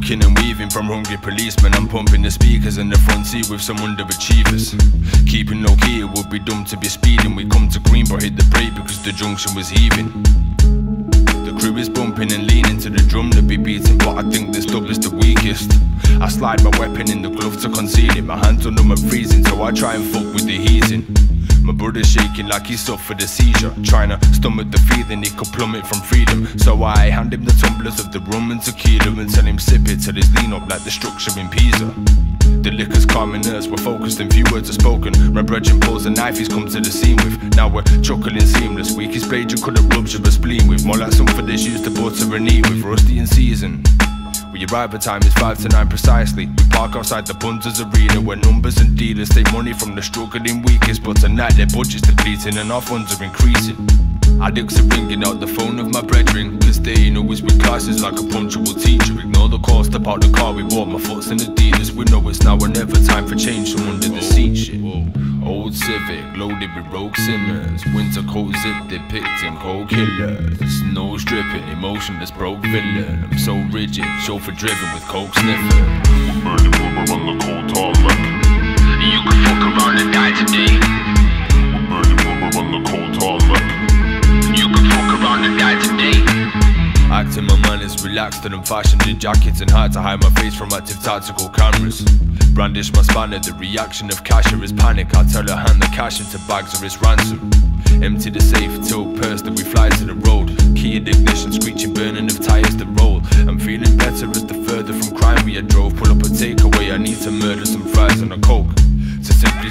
Ducking and weaving from hungry policemen. I'm pumping the speakers in the front seat with some underachievers. Keeping low key, it would be dumb to be speeding. We come to green but hit the brake because the junction was heaving. The crew is bumping and leaning to the drum to be beaten, but I think this dub is the weakest. I slide my weapon in the glove to conceal it. My hands under my freezing, so I try and fuck with the heating. My brother's shaking like he suffered a seizure. Trying to stomach the feeling he could plummet from freedom. So I hand him the tumblers of the rum and tequila And tell him sip it till he's lean up like the structure in Pisa. The liquor's calming us, we're focused and few words are spoken. My brethren pulls a knife he's come to the scene with. Now we're chuckling seamless, weakest blade you could have ruptured a spleen with. More like something that's used to butter and eat with, rusty in season we arrive at time is 5 to 9 precisely. We park outside the punters arena Where numbers and dealers take money from the struggling weakest. But tonight their budget's depleting and our funds are increasing. Addicts are ringing out the phone of my brethren Cause they know it's with classes like a punctual teacher. Ignore the call, step out the car, we bought my foot's in the dealers We know it's now or never time for change from under the seat shit Old Civic, loaded with rogue sinners. Winter coat zip depicting cold killers. Nose dripping, emotionless broke villain I'm so rigid, chauffeur driven with coke sniffing Burning rubber on the cold tarmac Relaxed and I'm in jackets and hard to hide my face from active tactical cameras. Brandish my spanner, the reaction of cashier is panic. I tell her hand the cash into bags or it's ransom. Empty the safe, tilt purse, then we fly to the road. Key in ignition, screeching, burning of tires that roll. I'm feeling better as the further from crime we had drove. Pull up a takeaway, I need to murder some fries and a coke.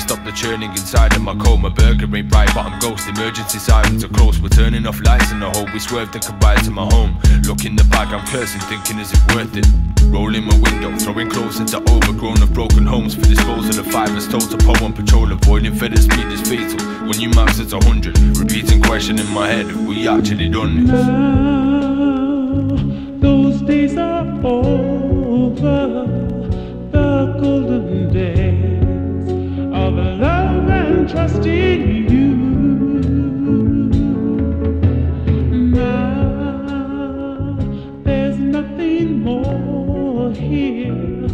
Stop the churning inside of my coat My burger ain't bright but I'm ghost. Emergency sirens are close. We're turning off lights in the hope we swerved and could ride to my home. Look in the bag I'm cursing thinking is it worth it? Rolling my window Throwing clothes into overgrown of broken homes For disposal of fibers. Told to pull on patrol Avoiding for the speed is fatal. When you max it's a hundred Repeating question in my head we actually done this nothing more here.